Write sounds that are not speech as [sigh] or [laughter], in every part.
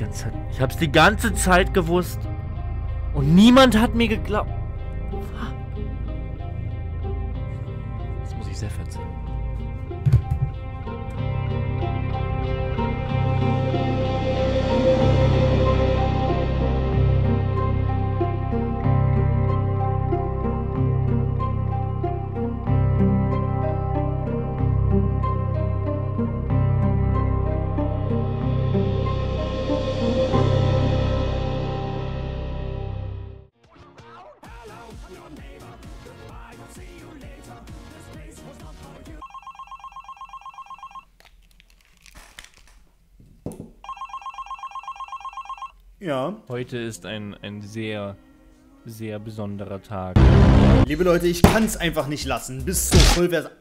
ganze Zeit. Ich hab's die ganze Zeit gewusst. Und niemand hat mir geglaubt. Das muss ich sehr verzeihen. Ja. Heute ist ein, ein sehr, sehr besonderer Tag. Liebe Leute, ich kann es einfach nicht lassen, bis zur Vollversion.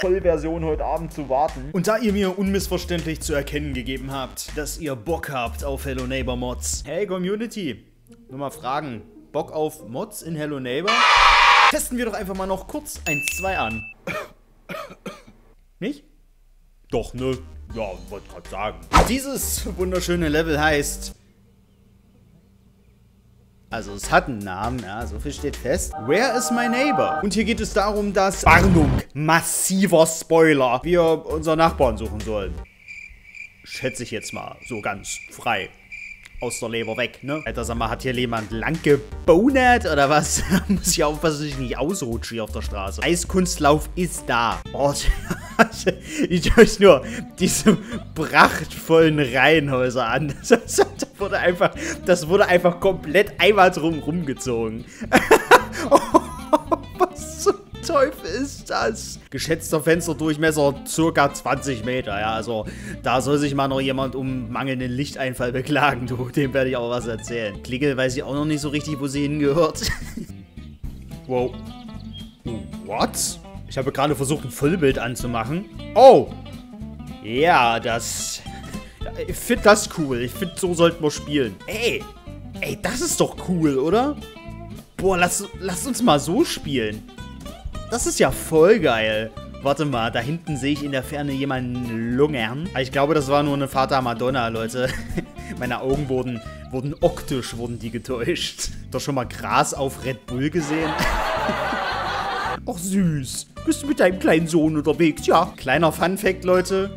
Vollversion heute Abend zu warten. Und da ihr mir unmissverständlich zu erkennen gegeben habt, dass ihr Bock habt auf Hello Neighbor Mods. Hey Community, nur mal fragen. Bock auf Mods in Hello Neighbor? Testen wir doch einfach mal noch kurz 1, 2 an. Nicht? Doch, ne? Ja, wollte gerade sagen. Dieses wunderschöne Level heißt also es hat einen Namen, ja, so viel steht fest. Where is my neighbor? Und hier geht es darum, dass, Warnung, massiver Spoiler, wir unseren Nachbarn suchen sollen. Schätze ich jetzt mal, so ganz frei. Aus der Leber weg, ne? Alter, sag mal, hat hier jemand lang gebonert oder was? [laughs] Muss ich aufpassen, dass ich nicht ausrutsche hier auf der Straße. Eiskunstlauf ist da. Oh, [laughs] ich euch nur diese prachtvollen Reihenhäuser an. [laughs] Das, wurde einfach, das wurde einfach komplett einmal drum rumgezogen. [laughs] oh, was zum Teufel ist das? Geschätzter Fensterdurchmesser circa 20 Meter, ja, also da soll sich mal noch jemand um mangelnden Lichteinfall beklagen, du, [laughs] dem werde ich auch was erzählen. Klingel weiß ich auch noch nicht so richtig, wo sie hingehört. [laughs] wow. What? Ich habe gerade versucht, ein Vollbild anzumachen. Oh! Ja, das... Ich finde das cool. Ich finde, so sollten wir spielen. Ey! Ey, das ist doch cool, oder? Boah, lass, lass uns mal so spielen. Das ist ja voll geil. Warte mal, da hinten sehe ich in der Ferne jemanden lungern. Ich glaube, das war nur eine Fata Madonna, Leute. [laughs] Meine Augen wurden, wurden optisch, wurden die getäuscht. Doch schon mal Gras auf Red Bull gesehen? [laughs] Ach süß. Bist du mit deinem kleinen Sohn unterwegs? Ja. Kleiner Funfact, Leute.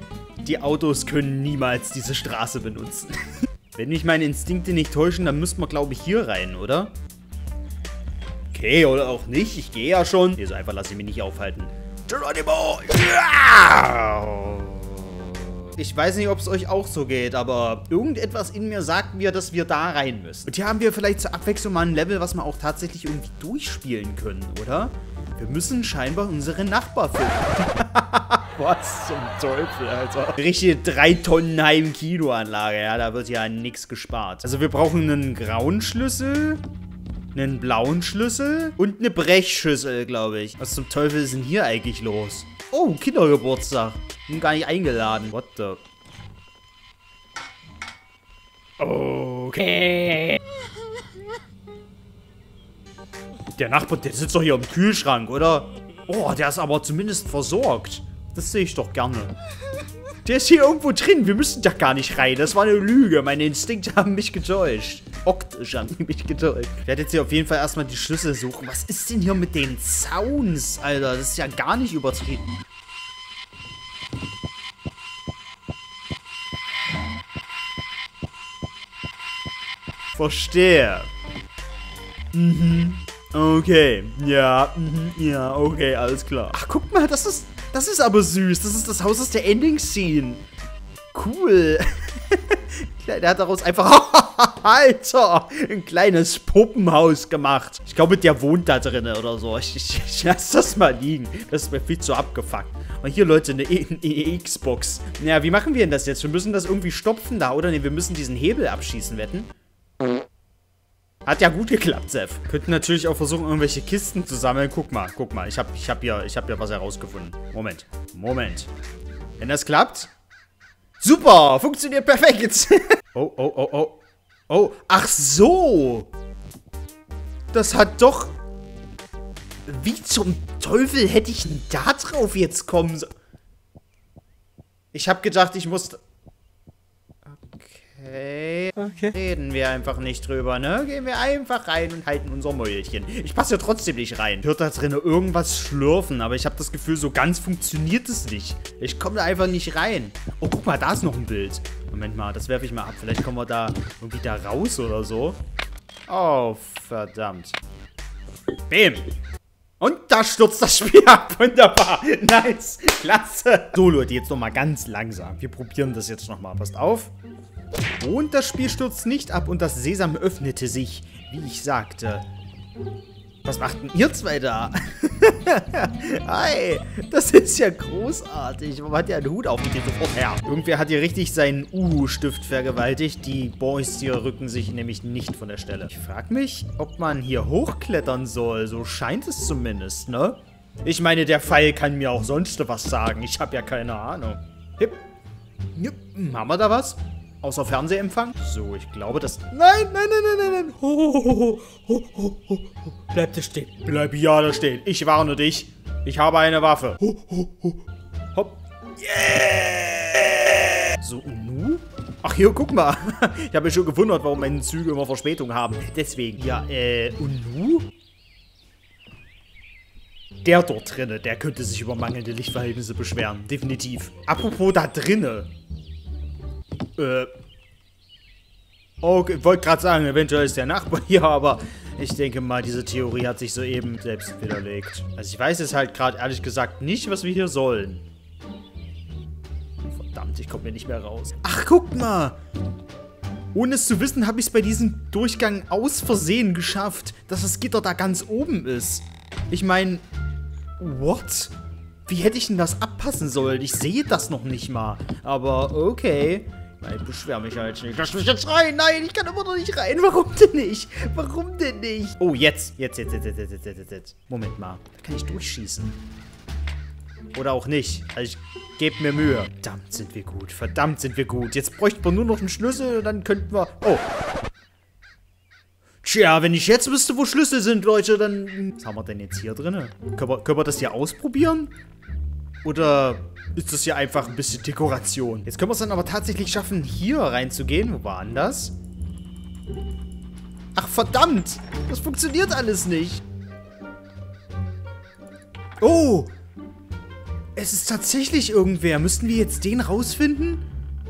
Die Autos können niemals diese Straße benutzen. [laughs] Wenn mich meine Instinkte nicht täuschen, dann müssten wir, glaube ich, hier rein, oder? Okay, oder auch nicht. Ich gehe ja schon. Hier so einfach lasse ich mich nicht aufhalten. Geronimo! Ja! Ich weiß nicht, ob es euch auch so geht, aber irgendetwas in mir sagt mir, dass wir da rein müssen. Und hier haben wir vielleicht zur Abwechslung mal ein Level, was wir auch tatsächlich irgendwie durchspielen können, oder? Wir müssen scheinbar unsere Nachbar finden. [laughs] [laughs] Was zum Teufel, Alter. Richtige 3 Tonnen Heim-Kinoanlage, ja, da wird ja nichts gespart. Also wir brauchen einen grauen Schlüssel, einen blauen Schlüssel und eine Brechschüssel, glaube ich. Was zum Teufel ist denn hier eigentlich los? Oh, Kindergeburtstag. Bin gar nicht eingeladen. What the... Okay. Der Nachbar, der sitzt doch hier im Kühlschrank, oder? Oh, der ist aber zumindest versorgt. Das sehe ich doch gerne. Der ist hier irgendwo drin. Wir müssen da gar nicht rein. Das war eine Lüge. Meine Instinkte [laughs] haben mich getäuscht. Optisch haben die mich getäuscht. Ich werde jetzt hier auf jeden Fall erstmal die Schlüssel suchen. Was ist denn hier mit den Sounds, Alter? Das ist ja gar nicht übertrieben. Verstehe. Mhm. Okay, ja, mhm, ja, okay, alles klar. Ach, guck mal, das ist, das ist aber süß. Das ist das Haus aus der Ending-Scene. Cool. [laughs] der hat daraus einfach, [laughs] Alter, ein kleines Puppenhaus gemacht. Ich glaube, der wohnt da drin oder so. Ich, ich, ich lass das mal liegen. Das ist mir viel zu abgefuckt. Und hier, Leute, eine, e eine Xbox. Naja, wie machen wir denn das jetzt? Wir müssen das irgendwie stopfen da, oder? Ne, wir müssen diesen Hebel abschießen, wetten? Hat ja gut geklappt, Seth. Könnten natürlich auch versuchen, irgendwelche Kisten zu sammeln. Guck mal, guck mal. Ich habe ich hab hier, hab hier was herausgefunden. Moment, Moment. Wenn das klappt... Super, funktioniert perfekt. [laughs] oh, oh, oh, oh. Oh, ach so. Das hat doch... Wie zum Teufel hätte ich denn da drauf jetzt kommen sollen? Ich habe gedacht, ich muss... Okay. Okay. Reden wir einfach nicht drüber, ne? Gehen wir einfach rein und halten unser Mäulchen. Ich passe ja trotzdem nicht rein. Hört da drinnen irgendwas schlürfen, aber ich habe das Gefühl, so ganz funktioniert es nicht. Ich komme da einfach nicht rein. Oh, guck mal, da ist noch ein Bild. Moment mal, das werfe ich mal ab. Vielleicht kommen wir da irgendwie da raus oder so. Oh, verdammt. Bim. Und da stürzt das Spiel [laughs] ab. Wunderbar. Nice. Klasse. So, Leute, jetzt nochmal ganz langsam. Wir probieren das jetzt nochmal. Passt auf. Und das Spiel stürzt nicht ab und das Sesam öffnete sich, wie ich sagte. Was macht denn ihr zwei da? [laughs] Hi, das ist ja großartig. Warum hat ihr einen Hut auf und geht sofort her? Irgendwer hat hier richtig seinen Uhu-Stift vergewaltigt. Die Boys hier rücken sich nämlich nicht von der Stelle. Ich frage mich, ob man hier hochklettern soll. So scheint es zumindest, ne? Ich meine, der Pfeil kann mir auch sonst was sagen. Ich habe ja keine Ahnung. Hip. Hip. Haben wir da was? Außer Fernsehempfang? So, ich glaube, das... Nein, nein, nein, nein, nein, nein. Ho, ho, ho, ho, ho, ho. Bleib da stehen. Bleib ja da stehen. Ich warne dich. Ich habe eine Waffe. Ho, ho, ho. Hopp. Yeah! So, und nu? Ach, hier, guck mal. [laughs] Ich habe mich schon gewundert, warum meine Züge immer Verspätung haben. Deswegen, ja, äh, und nu? Der dort drinne, der könnte sich über mangelnde Lichtverhältnisse beschweren. Definitiv. Apropos da drinne. Äh. Okay, wollte gerade sagen, eventuell ist der Nachbar [laughs] hier, aber ich denke mal, diese Theorie hat sich soeben selbst widerlegt. Also ich weiß jetzt halt gerade ehrlich gesagt nicht, was wir hier sollen. Verdammt, ich komme hier nicht mehr raus. Ach, guck mal! Ohne es zu wissen, habe ich es bei diesem Durchgang aus Versehen geschafft, dass das Gitter da ganz oben ist. Ich meine, what? Wie hätte ich denn das abpassen sollen? Ich sehe das noch nicht mal. Aber okay. Nein, beschwer mich halt nicht. Lass mich jetzt rein. Nein, ich kann immer noch nicht rein. Warum denn nicht? Warum denn nicht? Oh, jetzt. Jetzt, jetzt, jetzt, jetzt, jetzt, jetzt, jetzt, jetzt. Moment mal. Da kann ich durchschießen. Oder auch nicht. Also ich gebe mir Mühe. Verdammt sind wir gut. Verdammt sind wir gut. Jetzt bräuchten wir nur noch einen Schlüssel und dann könnten wir... Oh. Tja, wenn ich jetzt wüsste, wo Schlüssel sind, Leute, dann... Was haben wir denn jetzt hier drin? Können wir, können wir das hier ausprobieren? Oder ist das hier einfach ein bisschen Dekoration? Jetzt können wir es dann aber tatsächlich schaffen, hier reinzugehen. Wo war denn das? Ach, verdammt! Das funktioniert alles nicht. Oh! Es ist tatsächlich irgendwer. Müssten wir jetzt den rausfinden?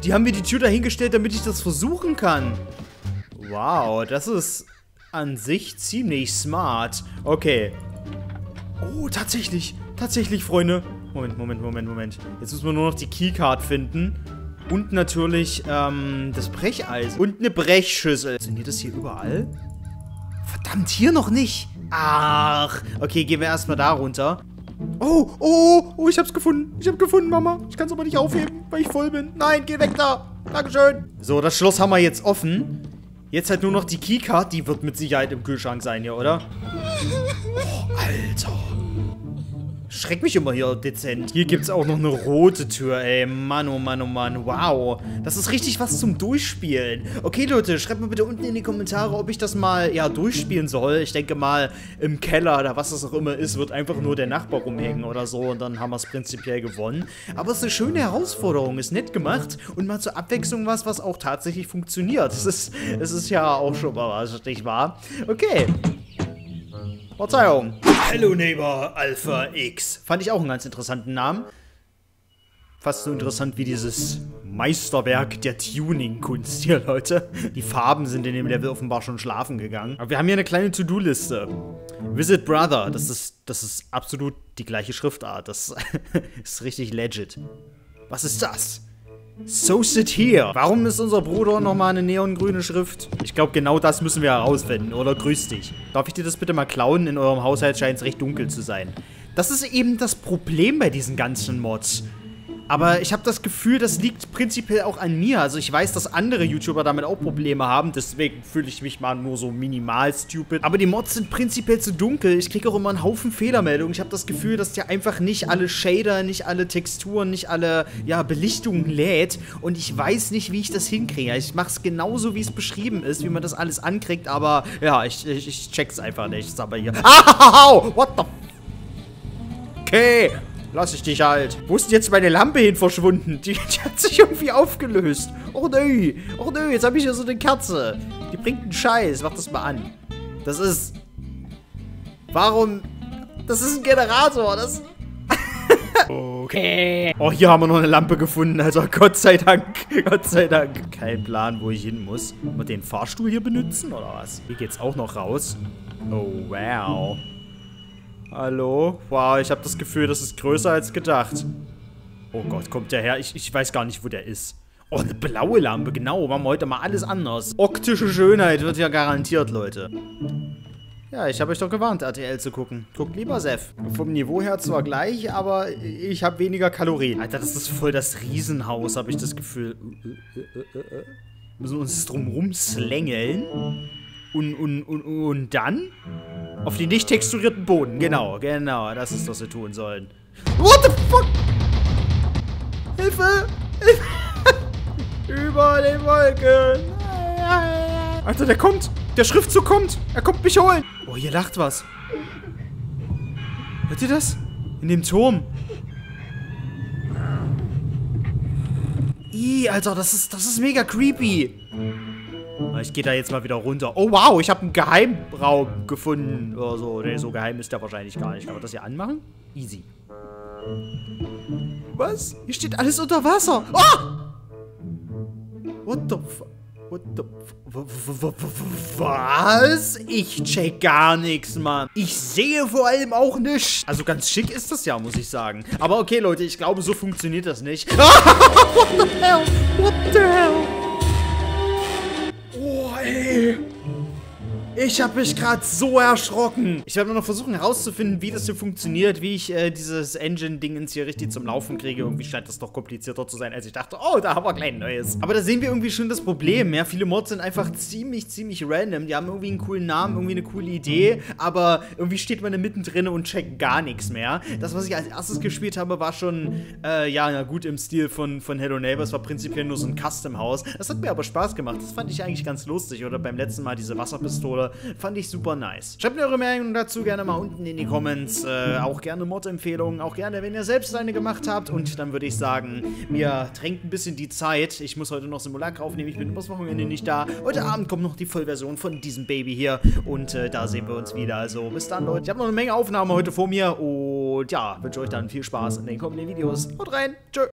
Die haben mir die Tür dahingestellt, damit ich das versuchen kann. Wow, das ist an sich ziemlich smart. Okay. Oh, tatsächlich. Tatsächlich, Freunde. Moment, Moment, Moment, Moment. Jetzt müssen wir nur noch die Keycard finden. Und natürlich, ähm, das Brecheisen. Und eine Brechschüssel. Funktioniert das hier überall? Verdammt, hier noch nicht. Ach, okay, gehen wir erstmal da runter. Oh, oh, oh, ich hab's gefunden. Ich hab gefunden, Mama. Ich kann's aber nicht aufheben, weil ich voll bin. Nein, geh weg da. Dankeschön. So, das Schloss haben wir jetzt offen. Jetzt halt nur noch die Keycard. Die wird mit Sicherheit im Kühlschrank sein hier, oder? Oh, Alter schreck mich immer hier dezent. Hier gibt es auch noch eine rote Tür, ey. Mann, oh Mann, oh Mann. Wow. Das ist richtig was zum Durchspielen. Okay, Leute, schreibt mal bitte unten in die Kommentare, ob ich das mal, ja, durchspielen soll. Ich denke mal, im Keller oder was das auch immer ist, wird einfach nur der Nachbar rumhängen oder so und dann haben wir es prinzipiell gewonnen. Aber es ist eine schöne Herausforderung, ist nett gemacht und mal zur Abwechslung was, was auch tatsächlich funktioniert. Es ist, es ist ja auch schon mal was, nicht wahr? Okay. Verzeihung. Hallo Neighbor Alpha X. Fand ich auch einen ganz interessanten Namen. Fast so interessant wie dieses Meisterwerk der Tuning-Kunst hier, Leute. Die Farben sind in dem Level offenbar schon schlafen gegangen. Aber wir haben hier eine kleine To-Do-Liste. Visit Brother, das ist, das ist absolut die gleiche Schriftart. Das [laughs] ist richtig legit. Was ist das? So sit here. Warum ist unser Bruder nochmal eine neongrüne Schrift? Ich glaube, genau das müssen wir herausfinden. Oder grüß dich. Darf ich dir das bitte mal klauen? In eurem Haushalt scheint es recht dunkel zu sein. Das ist eben das Problem bei diesen ganzen Mods. Aber ich habe das Gefühl, das liegt prinzipiell auch an mir. Also ich weiß, dass andere YouTuber damit auch Probleme haben. Deswegen fühle ich mich mal nur so minimal stupid. Aber die Mods sind prinzipiell zu dunkel. Ich kriege auch immer einen Haufen Fehlermeldungen. Ich habe das Gefühl, dass der einfach nicht alle Shader, nicht alle Texturen, nicht alle ja, Belichtungen lädt. Und ich weiß nicht, wie ich das hinkriege. Ich mache es genauso, wie es beschrieben ist, wie man das alles ankriegt. Aber ja, ich, ich, ich check's einfach nicht. Sag mal hier. Ah, what the... Okay. Lass ich dich halt. Wo ist denn jetzt meine Lampe hin verschwunden? Die, die hat sich irgendwie aufgelöst. Oh nö. Oh nö, jetzt habe ich hier so eine Kerze. Die bringt einen Scheiß. Mach das mal an. Das ist... Warum... Das ist ein Generator. Das... [laughs] okay. Oh, hier haben wir noch eine Lampe gefunden. Also Gott sei Dank. [laughs] Gott sei Dank. Kein Plan, wo ich hin muss. Wir den Fahrstuhl hier benutzen oder was? Hier geht's auch noch raus. Oh, wow. Hallo? Wow, ich habe das Gefühl, das ist größer als gedacht. Oh Gott, kommt der her? Ich, ich weiß gar nicht, wo der ist. Oh, eine blaue Lampe, genau. Machen wir heute mal alles anders. Optische Schönheit wird ja garantiert, Leute. Ja, ich habe euch doch gewarnt, RTL zu gucken. Guckt lieber Sef. Vom Niveau her zwar gleich, aber ich habe weniger Kalorien. Alter, das ist voll das Riesenhaus, habe ich das Gefühl. Müssen wir uns drumrum slängeln. Und, und, und, und dann? Auf den nicht texturierten Boden. Genau, genau. Das ist, was wir tun sollen. What the fuck? Hilfe! Hilfe! [laughs] Über den Wolken. Alter, der kommt. Der Schriftzug kommt. Er kommt mich holen. Oh, hier lacht was. Hört ihr das? In dem Turm. Ih, Alter, das ist, das ist mega creepy. Ich gehe da jetzt mal wieder runter. Oh, wow, ich habe einen Geheimraum gefunden. Oder so. Nee, so geheim ist der wahrscheinlich gar nicht. Kann man das hier anmachen? Easy. Was? Hier steht alles unter Wasser. Oh! What the fuck? What the Was? Ich check gar nichts, Mann. Ich sehe vor allem auch nichts. Also ganz schick ist das ja, muss ich sagen. Aber okay, Leute, ich glaube, so funktioniert das nicht. [laughs] What the hell? What the hell? Ich habe mich gerade so erschrocken. Ich werde nur noch versuchen herauszufinden, wie das hier funktioniert, wie ich äh, dieses Engine-Dingens hier richtig zum Laufen kriege. Irgendwie scheint das doch komplizierter zu sein, als ich dachte. Oh, da haben wir gleich ein neues. Aber da sehen wir irgendwie schon das Problem. Ja, viele Mods sind einfach ziemlich, ziemlich random. Die haben irgendwie einen coolen Namen, irgendwie eine coole Idee, aber irgendwie steht man da mittendrin und checkt gar nichts mehr. Das, was ich als erstes gespielt habe, war schon, äh, ja, na gut im Stil von, von Hello Neighbors, war prinzipiell nur so ein Custom-Haus. Das hat mir aber Spaß gemacht. Das fand ich eigentlich ganz lustig. Oder beim letzten Mal diese Wasserpistole Fand ich super nice. Schreibt mir eure Meinung dazu gerne mal unten in die Comments. Äh, auch gerne Mod-Empfehlungen. Auch gerne, wenn ihr selbst eine gemacht habt. Und dann würde ich sagen, mir drängt ein bisschen die Zeit. Ich muss heute noch Simulacra aufnehmen. Ich bin übers Wochenende nicht da. Heute Abend kommt noch die Vollversion von diesem Baby hier. Und äh, da sehen wir uns wieder. Also bis dann, Leute. Ich habe noch eine Menge Aufnahmen heute vor mir. Und ja, wünsche euch dann viel Spaß in den kommenden Videos. Haut rein. Tschö.